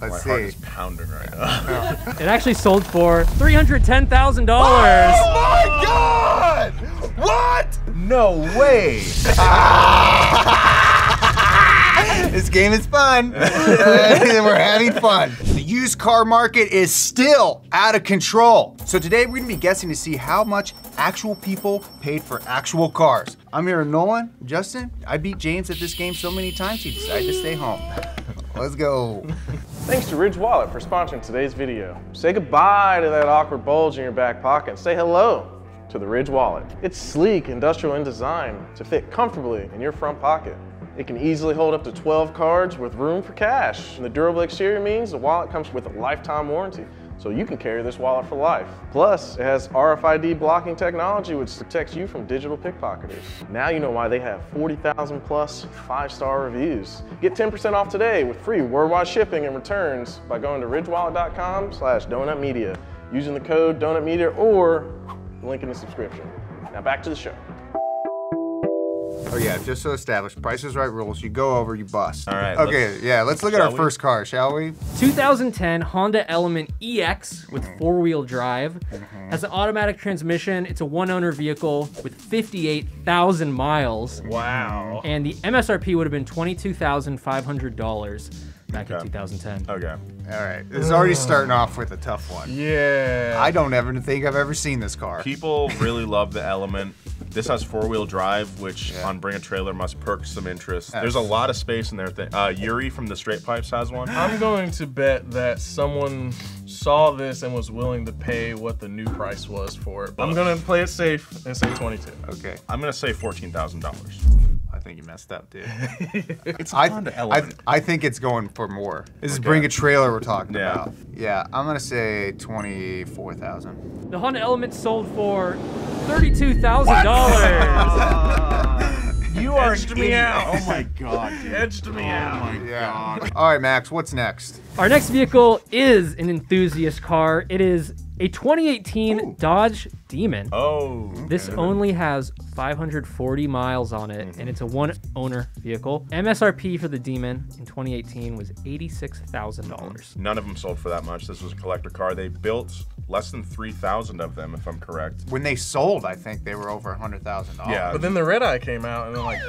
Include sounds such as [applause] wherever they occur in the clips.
Let's My see. heart is pounding right now. [laughs] [laughs] It actually sold for $310,000. Oh my god! What? no way. [laughs] This game is fun. We're having fun. The used car market is still out of control. So today we're gonna be guessing to see how much actual people paid for actual cars. I'm here with Nolan, Justin. I beat James at this game so many times he decided to stay home. Let's go. Thanks to Ridge Wallet for sponsoring today's video. Say goodbye to that awkward bulge in your back pocket say hello to the Ridge Wallet. It's sleek, industrial in design to fit comfortably in your front pocket. It can easily hold up to 12 cards with room for cash. And the durable exterior means the wallet comes with a lifetime warranty, so you can carry this wallet for life. Plus, it has RFID blocking technology which protects you from digital pickpocketers. Now you know why they have 40,000 plus five-star reviews. Get 10% off today with free worldwide shipping and returns by going to ridgewallet.com slash donutmedia using the code donutmedia or link in the description. Now back to the show. Oh yeah, just so established. Price is right rules. You go over, you bust. All right, Okay, let's- yeah, let's look at our we? first car, shall we? 2010 Honda Element EX with Mm-hmm. four-wheel drive. Has an automatic transmission. It's a one-owner vehicle with 58,000 miles. wow. And the MSRP would have been $22,500 back in 2010. Okay. All right, this is already starting off with a tough one. Yeah. I don't ever think I've ever seen this car. People [laughs] really love the Element. This has four-wheel drive, which Yeah. on Bring a Trailer must perk some interest. Yes. There's a lot of space in there. Th- Uh, Yuri from the Straight Pipes has one. I'm going to bet that someone saw this and was willing to pay what the new price was for it. But I'm going to play it safe and say 22. Okay, I'm gonna say fourteen thousand dollars. I think you messed up, dude. [laughs] It's a I, Honda I, Element. I think it's going for more. This is Okay. bring a trailer we're talking Yeah. about. Yeah, I'm gonna say twenty-four thousand. The Honda Element sold for $32,000. [laughs] [laughs] you are Edged me out. Oh my god, dude. Edged me oh out. Yeah. God. All right, Max. What's next? Our next vehicle is an enthusiast car. It is a 2018 Dodge Demon. Oh. This only has 540 miles on it, and it's a one owner vehicle. MSRP for the Demon in 2018 was $86,000. None of them sold for that much. This was a collector car. They built less than 3,000 of them, if I'm correct. When they sold, I think they were over hundred thousand dollars. Yeah. But then the red eye came out and then like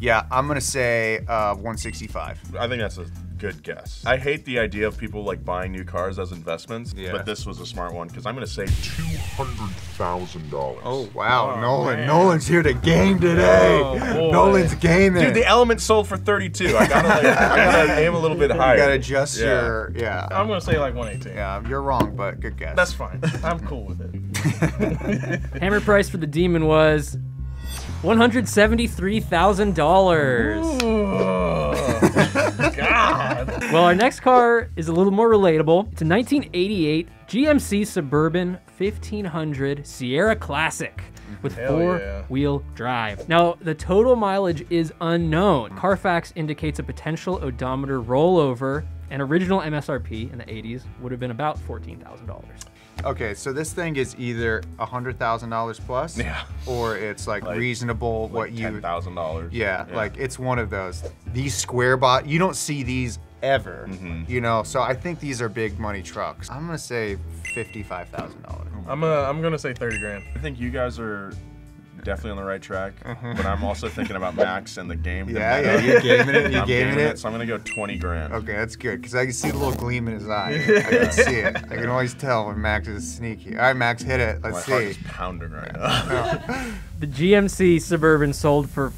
Yeah, I'm gonna say uh, 165. I think that's a good guess. I hate the idea of people like buying new cars as investments, Yeah. but this was a smart one because I'm going to say $200,000. Oh wow, Nolan! Nolan's here to game today. Oh. Nolan's gaming. Dude, the Element sold for 32. I gotta, like, I gotta [laughs] aim a little bit higher. you gotta adjust Yeah. your yeah. I'm going to say like 118. yeah, you're wrong, but good guess. That's fine. I'm cool with it. [laughs] Hammer price for the Demon was $173,000. God. Well, our next car is a little more relatable. It's a 1988 GMC Suburban 1500 Sierra Classic with Hell yeah. four-wheel drive. Now, the total mileage is unknown. Hmm. Carfax indicates a potential odometer rollover, and original MSRP in the 80s would have been about $14,000. Okay, so this thing is either a hundred thousand dollars plus, Yeah. or it's like, Like- reasonable what you. $10,000. Yeah, like it's one of those. These square bot, you don't see these ever. Mm-hmm. You know, so I think these are big money trucks. I'm gonna say fifty-five thousand dollars. I'm uh, I'm going to say 30 grand. I think you guys are definitely on the right track, but I'm also thinking about Max and the game. the Yeah, meta. yeah, you're gaming it. You're [laughs] I'm gaming it. So I'm gonna go 20 grand. Okay, that's good because I can see the little gleam in his eye. [laughs] I can see it. I can always tell when Max is sneaky. All right, Max, hit it. Let's heart see. is pounding right now. [laughs] The GMC Suburban sold for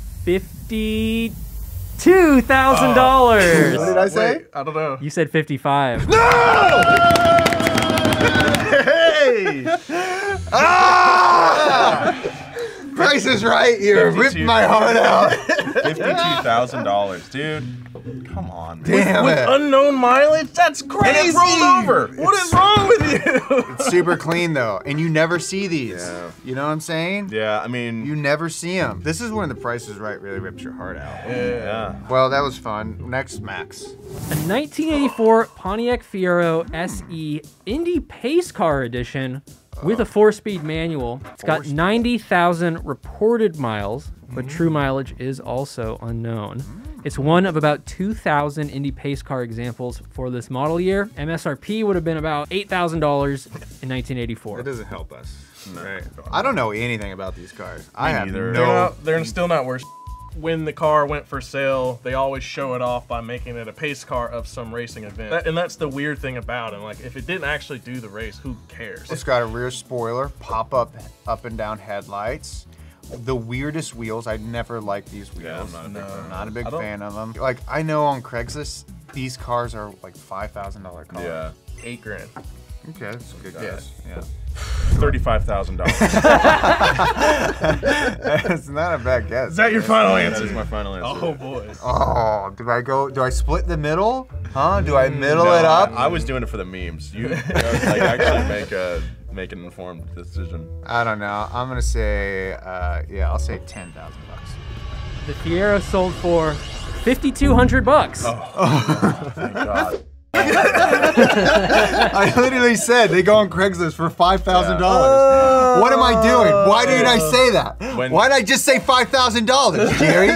$52,000. What did I say? Wait, I don't know. You said 55. Hey! ah! Price is right. You ripped my heart out. $52,000, dude. Come on, man. Damn With it. unknown mileage? That's crazy. And it rolled over. What is wrong with you? It's super clean though, and you never see these. Yeah. You know what I'm saying? Yeah, I mean, You never see them. This is when the Price is Right really rips your heart out. yeah. Well, that was fun. Next, Max. A 1984 Pontiac Fiero SE Indy Pace Car Edition with a four-speed manual. It's got 90,000 reported miles, but true mm. mileage is also unknown. It's one of about 2,000 Indy pace car examples for this model year. MSRP would have been about $8,000 in 1984. That doesn't help us. Right. I don't know anything about these cars. I have neither. They're, no. not, they're still not worth. When the car went for sale, they always show it off by making it a pace car of some racing event. That- and that's the weird thing about it. Like, if it didn't actually do the race, who cares? It's got a rear spoiler, pop up, up and down headlights. The weirdest wheels. I never liked these wheels. Yeah, wheels. I'm not a big fan. Not a big fan of them. Like I know on Craigslist, these cars are like five thousand dollar cars. Yeah. Eight grand. Okay, that's a good guess. Yeah. Thirty-five thousand dollars. [laughs] it's not a bad guess. Is that your final answer? That is my final answer. Oh boy. Oh, do I go? Do I split the middle? Huh? Do I middle No, it up? I, I was doing it for the memes. You, you know, like actually make a make an informed decision. I don't know. I'm gonna say, uh, yeah, I'll say ten thousand bucks. The Fiero sold for 5,200 bucks. Oh [laughs] thank God. [laughs] I literally said they go on Craigslist for five thousand dollars. What am I doing? Why didn't I say that? When- Why did I just say five thousand dollars, Jerry?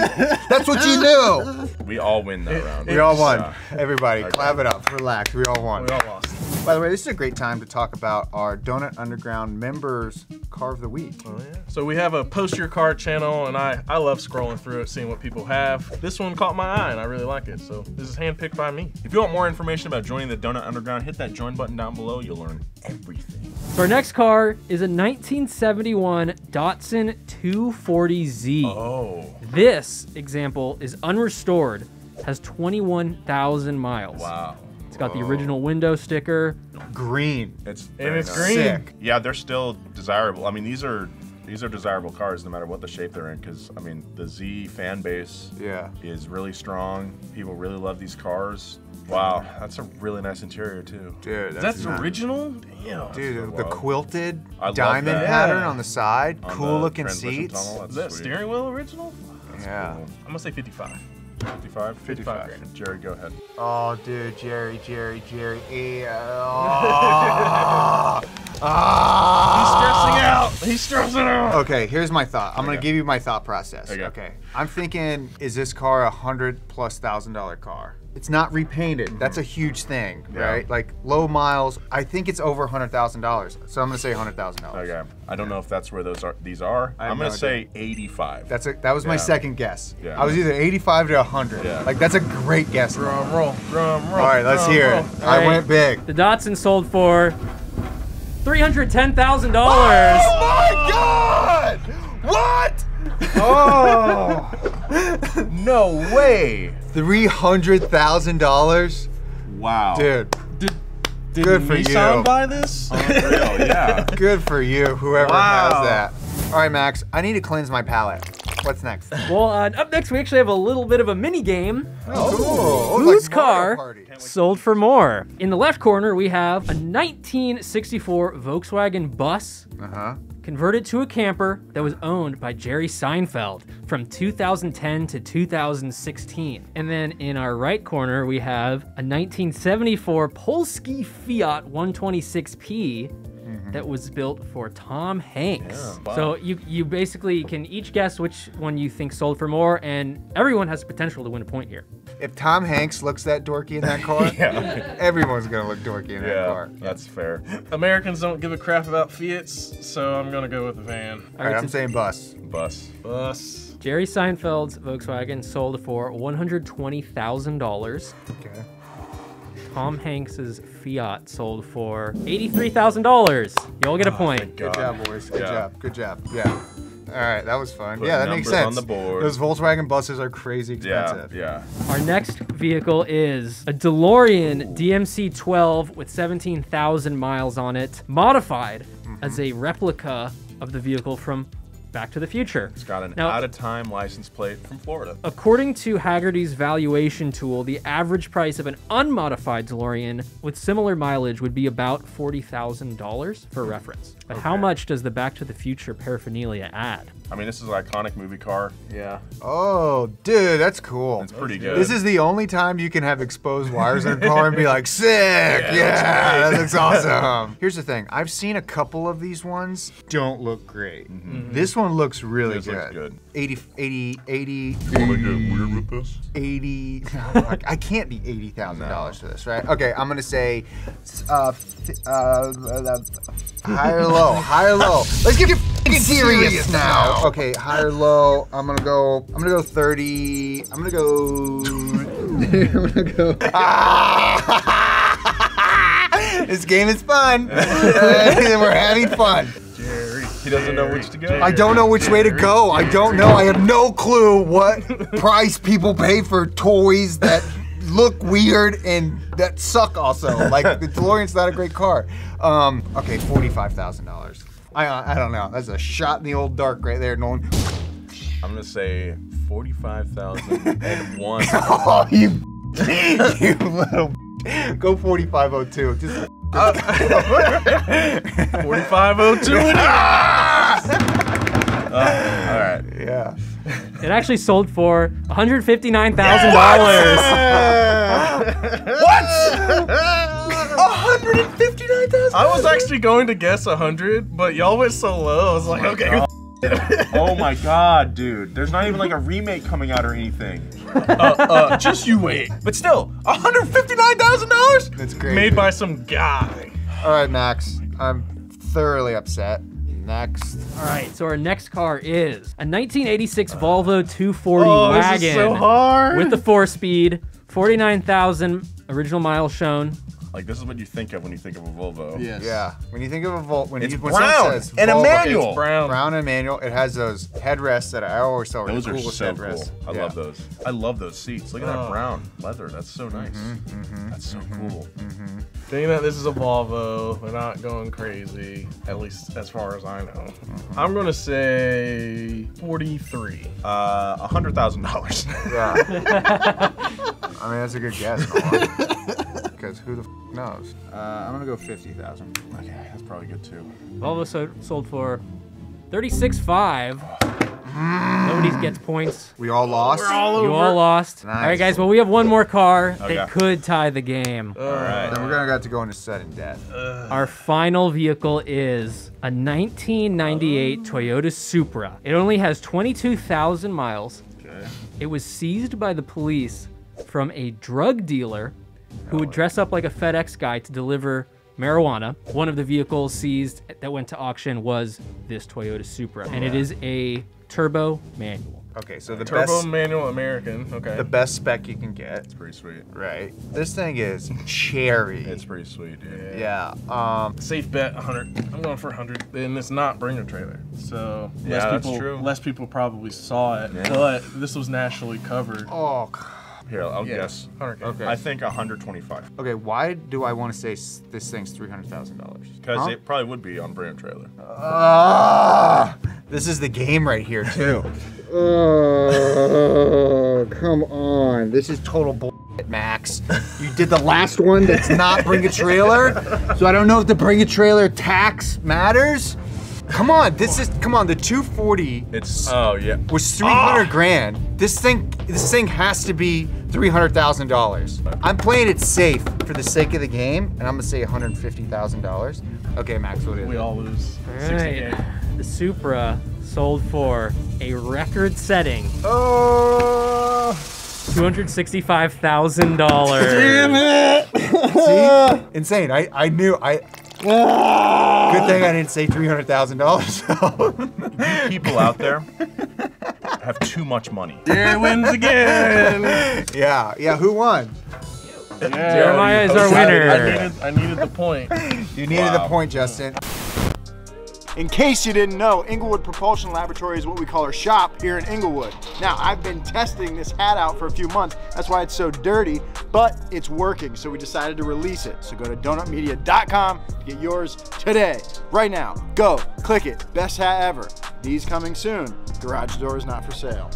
That's what you knew. We all win that round. We all won. Yeah. Everybody, clap it up. Relax. We all won. We all lost. By the way, this is a great time to talk about our Donut Underground members car of the week. Oh, yeah. So we have a post your car channel, and I I love scrolling through it, seeing what people have. This one caught my eye, and I really like it. So this is handpicked by me. If you want more information about joining the Donut Underground, hit that join button down below. You'll learn everything. So our next car is a 1971 Datsun 240Z. Oh. This example is unrestored, has 21,000 miles. Wow. It's got the original window sticker. Green. It's And it's nice. green. Sick. Yeah, they're still desirable. I mean, these are these are desirable cars no matter what the shape they're in. Because I mean, the Z fan base Yeah. is really strong. People really love these cars. Wow, that's a really nice interior too. Dude, That's, that's, not- original. Yeah. Dude, the Wow. quilted I diamond that. pattern Yeah. on the side, On cool the looking seats. tunnel, Is that sweet. steering wheel original? Yeah. Cool. I'm gonna say 55. 55? 55 grand. Jerry, go ahead. Oh, dude, Jerry, Jerry, Jerry. Eh, ah, ah. He's stressing out. He's stressing out. Okay, here's my thought. I'm gonna give you my thought process. Okay. Okay. I'm thinking, is this car a hundred plus thousand dollar car? It's not repainted. That's a huge thing, Yeah. right? Like low miles. I think it's over a hundred thousand dollars. So I'm gonna say a hundred thousand dollars. Okay. I don't know if that's where those are. These are. I have I'm gonna no say 85. That's a, that was my second guess. Yeah. I was either 85 to 100. Yeah. Like that's a great guess. All Drum roll. Drum roll. right, let's drum hear roll. it. All I right. went big. The Datsun sold for $310,000. Oh my God! What? [laughs] oh no way! Three hundred thousand dollars, Wow, dude. Did, did Good for Nissan you. buy this? Unreal, yeah. [laughs] Good for you, whoever Wow. has that. All right, Max. I need to cleanse my palate. What's next? [laughs] Well, uh, up next, we actually have a little bit of a mini game. Oh, cool. Whose like car sold for more? In the left corner, we have a 1964 Volkswagen bus Uh-huh. converted to a camper that was owned by Jerry Seinfeld from 2010 to 2016. And then in our right corner, we have a 1974 Polski Fiat 126P that was built for Tom Hanks. Yeah, wow. So you you basically can each guess which one you think sold for more, and everyone has potential to win a point here. If Tom Hanks looks that dorky in that car, [laughs] Yeah. everyone's gonna look dorky in that Yeah, car. that's fair. Americans don't give a crap about Fiats, so I'm gonna go with the van. All right, I'm so saying bus. Bus. Bus. Jerry Seinfeld's Volkswagen sold for $120,000. Okay. Tom Hanks's Fiat sold for $83,000. Y'all get a point. Good job, boys. Good Yeah. job. Good job. Yeah. All right, that was fun. Put yeah, that makes sense. on the board. Those Volkswagen buses are crazy Yeah, expensive. yeah. Our next vehicle is a DeLorean DMC 12 with 17,000 miles on it, modified mm-hmm. as a replica of the vehicle from Back to the Future. It's got an Now- out-of-time license plate from Florida. According to Hagerty's valuation tool, the average price of an unmodified DeLorean with similar mileage would be about $40,000 for reference. But how much does the Back to the Future paraphernalia add? I mean, this is an iconic movie car. Yeah. Oh, dude, that's cool. It's pretty good. This is the only time you can have exposed wires in a car and be like, [laughs] sick, yeah, that looks [laughs] awesome. Here's the thing I've seen a couple of these ones, don't look great. Mm-hmm. This one looks really This good. looks good. 80, 80, 80, You wanna get weird with this? 80. [laughs] I I can't be eighty thousand dollars for this, right? Okay, I'm gonna say, uh, f- uh, uh, high or low, high or low. Let's get f***ing serious now. Okay, high or low. I'm gonna go. I'm gonna go thirty. I'm gonna go. I'm gonna go. this game is fun. [laughs] We're having fun. Jerry. He doesn't know which to go. I don't know which way to go. I don't know. I have no clue what price people pay for toys that look weird and that suck also. Like the [laughs] DeLorean's not a great car. Um, okay, forty-five thousand dollars. I, uh, I don't know. That's a shot in the old dark right there, Nolan. I'm gonna say 45,001. [laughs] oh, you, [laughs] you little. [laughs] Go 4502. Just. Uh, 4502 uh, all right. Yeah. It actually sold for $159,000. What? One hundred and fifty this? [laughs] I was actually going to guess 100, but y'all went so low. I was oh like, oh okay. [laughs] Oh my god, dude. There's not even like a remake coming out or anything. uh, uh, just you wait. But still, $159,000? That's great. Made dude. by some guy. All right, Max. I'm thoroughly upset. Next. All right, so our next car is a 1986 uh, Volvo 240 oh, wagon. This is so hard. With the four speed, 49,000 original miles shown, like this is what you think of when you think of a Volvo. Yes. Yeah. When you think of a Volvo, when It's you when someone brown says and a manual. it's Brown. brown and manual. It has those headrests that I always thought were Those the are coolest so headrests. cool. I Yeah. love those. I love those seats. Look at Oh. that brown leather. That's so nice. Mm-hmm, That's so cool. Being that this is a Volvo, we're not going crazy, at least as far as I know. I'm gonna say 43. Uh, a hundred thousand dollars. Yeah. [laughs] I mean, that's a good guess. [laughs] Because who the f- knows? Uh, I'm gonna go fifty thousand. Okay, that's probably good too. Volvo so- sold for 36.5. Nobody gets points. We all lost. We're all You over. all lost. All right, guys. Well, we have one more car Okay. that could tie the game. All right. Then we're gonna have to go into sudden death. Our final vehicle is a 1998 Toyota Supra. It only has 22,000 miles. Okay. It was seized by the police from a drug dealer who would dress up like a FedEx guy to deliver marijuana. One of the vehicles seized that went to auction was this Toyota Supra, and it is a turbo manual. Okay, so the Turbo best manual American. Okay. the best spec you can get. It's pretty sweet. Right. This thing is cherry. It's pretty sweet, dude. yeah. Um. Safe bet 100. I'm going for 100. And it's not bring a trailer. So Yeah, less that's people true. less people probably saw it. Yeah. But this was nationally covered. Oh. C- Here, I'll Yeah, guess. 100K. Okay. I think 125 Okay. Why do I want to say this thing's three hundred thousand dollars? because it probably would be on brand trailer. Ah, this is the game right here too. [laughs] oh, come on! This is total bullshit, Max. You did the last one that's not bring a trailer, so I don't know if the bring a trailer tax matters. Come on, this is come on. The 240 It's oh yeah. was 300 grand. This thing, this thing has to be $300,000. I'm playing it safe for the sake of the game, and I'm gonna say $150,000. Okay, Max, what is We it? all lose. All 60K. right. The Supra sold for a record-setting Oh, $265,000. Damn it! See, insane. I, I knew I. Ah. Good thing I didn't say three hundred thousand dollars. People out there [laughs] have too much money. Jerry wins again. [laughs] Yeah, yeah. Who won? Jeremiah is our I winner. needed, I needed the point. You needed the point, Justin. In case you didn't know, Inglewood Propulsion Laboratory is what we call our shop here in Inglewood. Now, I've been testing this hat out for a few months. That's why it's so dirty, but it's working, so we decided to release it. So go to donutmedia.com to get yours today. Right now, go, click it. Best hat ever. These coming soon. Garage door is not for sale.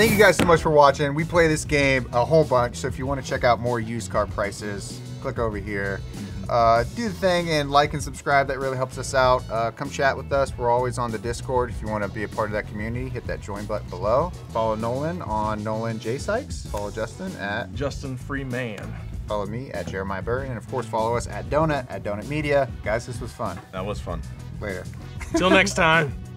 Thank you guys so much for watching. We play this game a whole bunch, so if you want to check out more used car prices, click over here. Uh, do the thing and like and subscribe. That really helps us out. Uh, come chat with us. We're always on the Discord. If you want to be a part of that community, hit that join button below. Follow Nolan on Nolan J Sykes. Follow Justin at Justin Freeman. Follow me at Jeremiah Burton, and of course, follow us at Donut at Donut Media. Guys, this was fun. That was fun. Later. Till next time. [laughs]